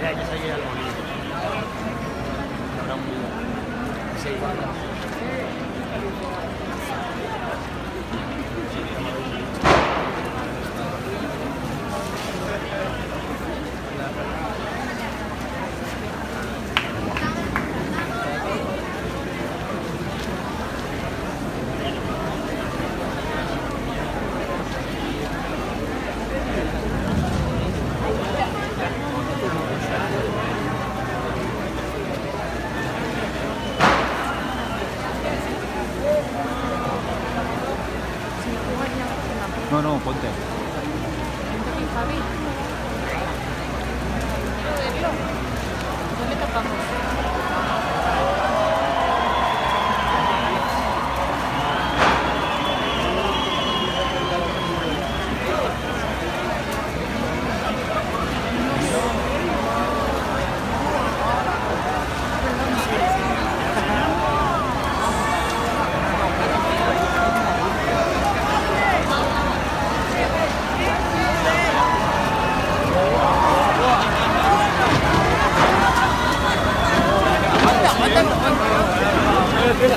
Saya ingin saya alami. Alhamdulillah. Saya ingin. No, no, ponte. ¿Dónde tocamos? Hubo